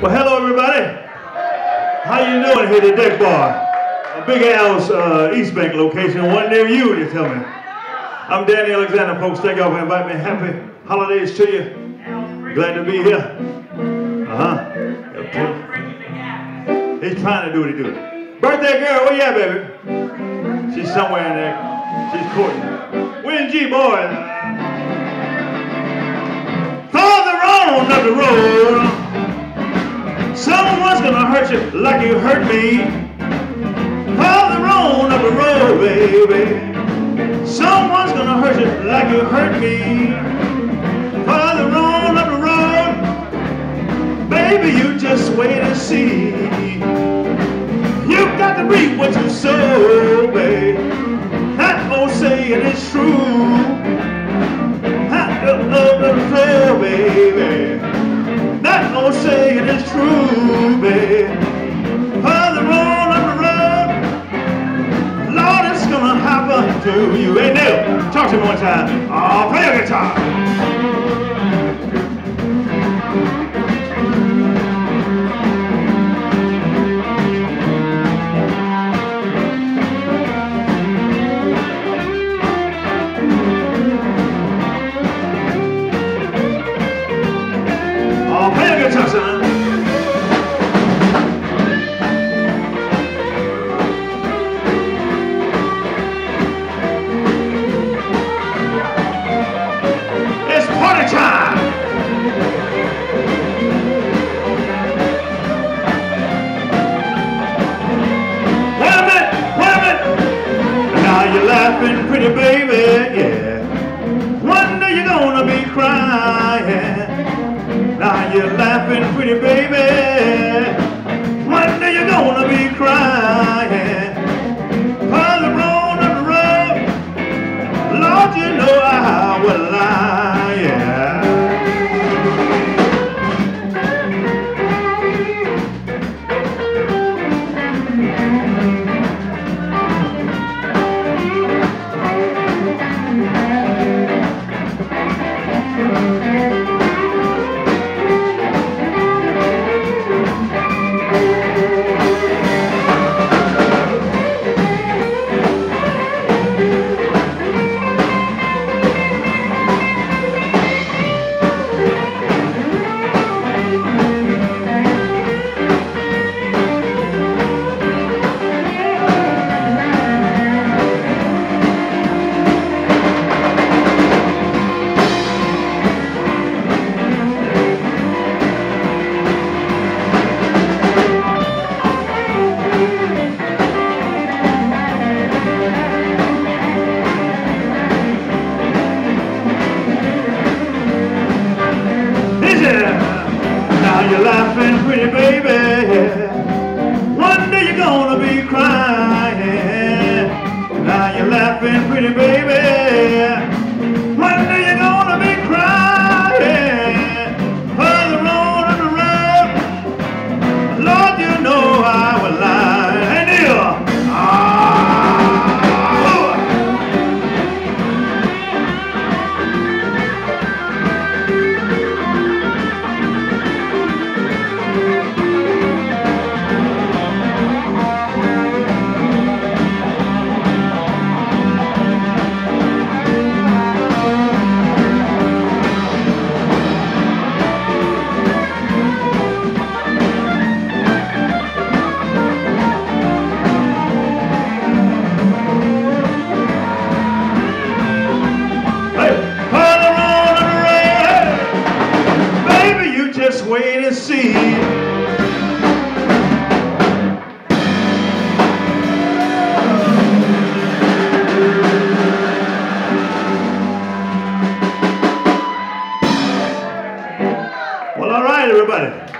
Well, hello everybody. How you doing here today, boy? A Big Al's uh, East Bank location, one near you, you tell me. I'm Danny Alexander, folks. Thank y'all for inviting me. Happy holidays to you. Glad to be here. Uh-huh. He's trying to do what he do. Birthday girl, where you at, baby? She's somewhere in there. She's courting. Win G, boy. Farther on the road. Someone's gonna hurt you like you hurt me. Farther on up the road, baby. Someone's gonna hurt you like you hurt me. Farther on up the road, baby, you just wait and see. You've got to reap what you. Hey, Neil, talk to me one time. I'll play a guitar. Laughing, pretty baby, yeah. One day you're gonna be crying. Now you're laughing, pretty baby. One day you're gonna be crying. everybody.